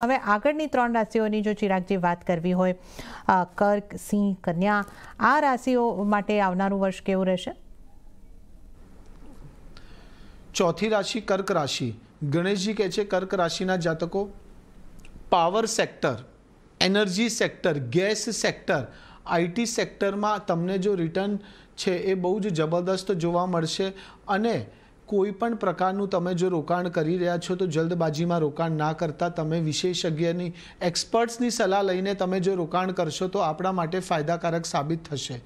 હવે આગળની ત્રણ રાશિઓની જો ચિરાગજી વાત કરવી હોય કર્ક, સિંહ, કન્યા, આ રાશિઓ માટે આવનારું વર્ષ કેવું રહેશે? ચોથી રાશિ કર્ક રાશિ. ગણેશજી કહે છે કર્ક રાશિના જાતકો, power sector, energy sector, gas sector, IT સેક્ટરમાં તમને જો રિટર્ન છે એ બહુ જ જબરદસ્ત જોવા મળશે અને કોઈ પણ પ્રકારનું તમે જો રોકાણ કરી રહ્યા છો તો જલ્દબાજીમાં રોકાણ ના કરતા તમે વિશેષજ્ઞની, એક્સપર્ટ્સની સલાહ લઈને તમે જો રોકાણ કરશો તો આપણા માટે ફાયદાકારક સાબિત થશે.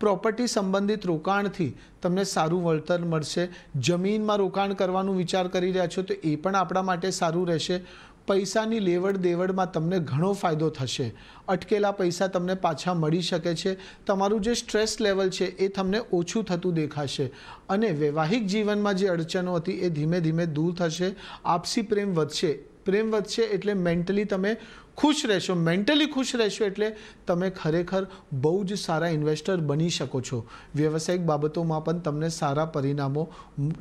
પ્રોપર્ટી સંબંધિત રોકાણથી તમને સારું વળતર મળશે. જમીનમાં રોકાણ કરવાનું વિચાર કરી રહ્યા છો તો એ પણ આપણા માટે સારું રહેશે. પૈસાની લેવડ દેવડમાં તમને ઘણો ફાયદો થશે. અટકેલા પૈસા તમને પાછા મળી શકે છે. તમારું જે સ્ટ્રેસ લેવલ છે એ તમને ઓછું થતું દેખાશે. અને વૈવાહિક જીવનમાં જે અડચણો હતી એ ધીમે ધીમે દૂર થશે. આપસી પ્રેમ વધશે. પ્રેમ વધશે એટલે મેન્ટલી તમે ખુશ રહેશો. મેન્ટલી ખુશ રહેશો એટલે તમે ખરેખર બહુ જ સારા ઇન્વેસ્ટર બની શકો છો. વ્યવસાયિક બાબતોમાં પણ તમને સારા પરિણામો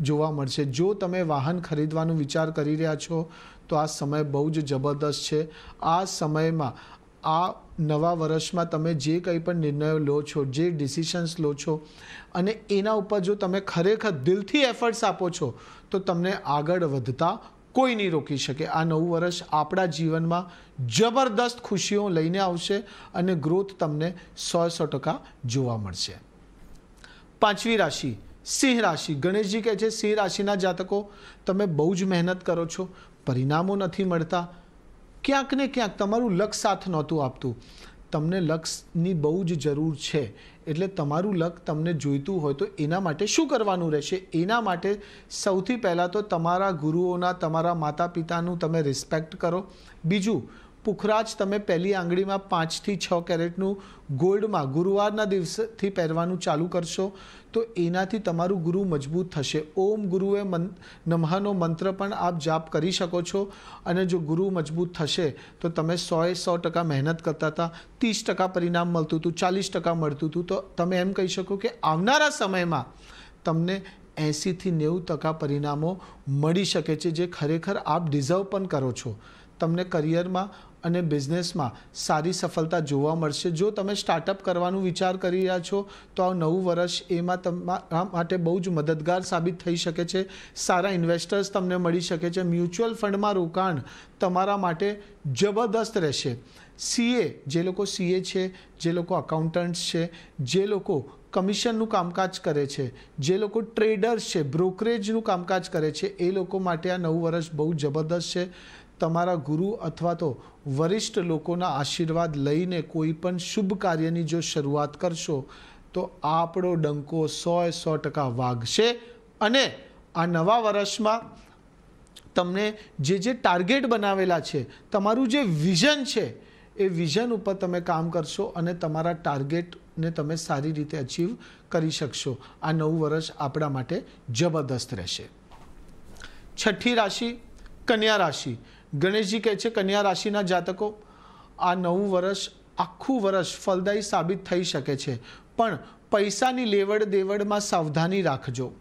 જોવા મળશે. જો તમે વાહન ખરીદવાનું વિચાર કરી રહ્યા છો તો આ સમય બહુ જ જબરદસ્ત છે. આ સમયમાં, આ નવા વર્ષમાં તમે જે કંઈ પણ નિર્ણયો લો છો, જે ડિસિશન્સ લો છો, અને એના ઉપર જો તમે ખરેખર દિલથી એફર્ટ્સ આપો છો, તો તમને આગળ વધતા કોઈ નહીં રોકી શકે. આ નવું વર્ષ આપણા જીવનમાં જબરદસ્ત ખુશીઓ લઈને આવશે અને ગ્રોથ તમને સો સો ટકા જોવા મળશે. પાંચમી રાશિ, સિંહ રાશિ. ગણેશજી કહે છે, સિંહ રાશિના જાતકો, તમે બહુ જ મહેનત કરો છો. પરિણામો નથી મળતા. ક્યાંક ને ક્યાંક તમારું લક્ષ સાથ નહોતું આપતું. તમને લક્ષની બહુ જ જરૂર છે. એટલે તમારું લક તમને જોઈતું હોય તો એના માટે શું કરવાનું રહેશે? એના માટે સૌથી પહેલાં તો તમારા ગુરુઓના, તમારા માતા પિતાનું તમે રિસ્પેક્ટ કરો. બીજું પુખરાજ, તમે પહેલી આંગળીમાં પાંચથી છ કેરેટનું ગોલ્ડમાં ગુરુવારના દિવસથી પહેરવાનું ચાલુ કરશો, તો એનાથી તમારું ગુરુ મજબૂત થશે. ઓમ ગુરુએ મન નમહાનો મંત્ર પણ આપ જાપ કરી શકો છો અને જો ગુરુ મજબૂત થશે, તો તમે સોએ સો ટકા મહેનત કરતા હતા, ત્રીસ ટકા પરિણામ મળતું હતું, ચાલીસ ટકા મળતું હતું. તો તમે એમ કહી શકો કે આવનારા સમયમાં તમને એંસીથી નેવું ટકા પરિણામો મળી શકે છે, જે ખરેખર આપ ડિઝર્વ પણ કરો છો. તમને કરિયરમાં અને બિઝનેસમાં સારી સફળતા જોવા મળશે. જો તમે સ્ટાર્ટઅપ કરવાનું વિચાર કરી રહ્યા છો, તો આ નવું વર્ષ એમાં તમારા માટે બહુ જ મદદગાર સાબિત થઈ શકે છે. સારા ઇન્વેસ્ટર્સ તમને મળી શકે છે. મ્યુચ્યુઅલ ફંડમાં રોકાણ તમારા માટે જબરદસ્ત રહેશે. સીએ જે લોકો સીએ છે, જે લોકો અકાઉન્ટન્ટ્સ છે, જે લોકો કમિશનનું કામકાજ કરે છે, જે લોકો ટ્રેડર્સ છે બ્રોકરેજનું કામકાજ કરે છે, એ લોકો માટે આ નવું વર્ષ બહુ જબરદસ્ત છે. તમારા ગુરુ અથવા તો વરિષ્ઠ લોકોના આશીર્વાદ લઈને કોઈ પણ શુભ કાર્યની જો શરૂઆત કરશો, તો આપણો ડંકો સોએ સો ટકા વાગશે અને આ નવા વર્ષમાં તમને જે જે ટાર્ગેટ બનાવેલા છે, તમારું જે વિઝન છે, એ વિઝન ઉપર તમે કામ કરશો અને તમારા ટાર્ગેટને તમે સારી રીતે અચીવ કરી શકશો. આ નવું વર્ષ આપણા માટે જબરદસ્ત રહેશે. છઠ્ઠી રાશિ, કન્યા રાશિ. ગણેશજી કહે છે, કન્યા રાશિના જાતકો, આ નવું વર્ષ, આખું વર્ષ ફલદાયી સાબિત થઈ શકે છે. પણ પૈસાની લેવડ દેવડમાં સાવધાની રાખજો.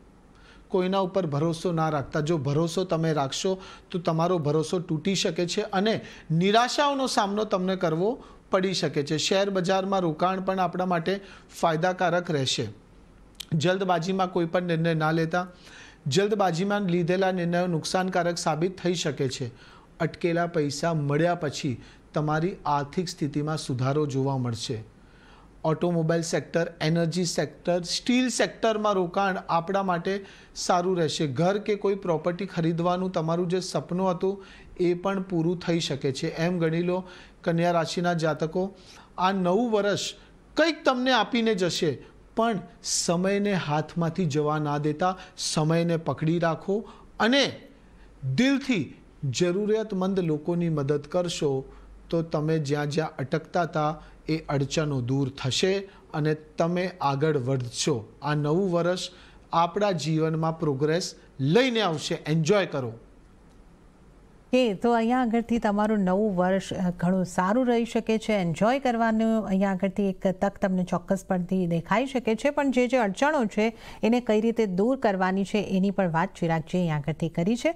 કોઈના ઉપર ભરોસો ના રાખતા. જો ભરોસો તમે રાખશો, તો તમારો ભરોસો તૂટી શકે છે અને નિરાશાઓનો સામનો તમને કરવો પડી શકે છે. શેર બજારમાં રોકાણ પણ આપણા માટે ફાયદાકારક રહેશે. જલ્દબાજીમાં કોઈ પણ નિર્ણય ના લેતા, જલ્દબાજીમાં લીધેલા નિર્ણયો નુકસાનકારક સાબિત થઈ શકે છે. અટકેલા પૈસા મળ્યા પછી તમારી આર્થિક સ્થિતિમાં સુધારો જોવા મળશે. Automobile sector, energy sector, steel સેક્ટરમાં રોકાણ આપણા માટે સારું રહેશે. ઘર કે કોઈ પ્રોપર્ટી ખરીદવાનું તમારું જે સપનું હતું એ પણ પૂરું થઈ શકે છે. એમ ગણી લો કન્યા રાશિના જાતકો, આ નવું વર્ષ કંઈક તમને આપીને જશે, પણ સમયને હાથમાંથી જવા ના દેતા, સમયને પકડી રાખો અને દિલથી જરૂરિયાતમંદ લોકોની મદદ કરશો, તો તમે જ્યાં જ્યાં અટકતા હતા, એ અડચણો દૂર થશે અને તમે આગળ વધશો. આ નવું વર્ષ આપણા જીવનમાં પ્રોગ્રેસ લઈને આવશે. એન્જોય કરો. કે તો અહીંયા આગળથી તમારું નવું વર્ષ ઘણું સારું રહી શકે છે. એન્જોય કરવાનું અહીંયા આગળથી એક તક તમને ચોક્કસપણથી દેખાઈ શકે છે. પણ જે જે અડચણો છે, એને કઈ રીતે દૂર કરવાની છે, એની પણ વાત ચિરાગજીએ અહીંયા આગળથી કરી છે.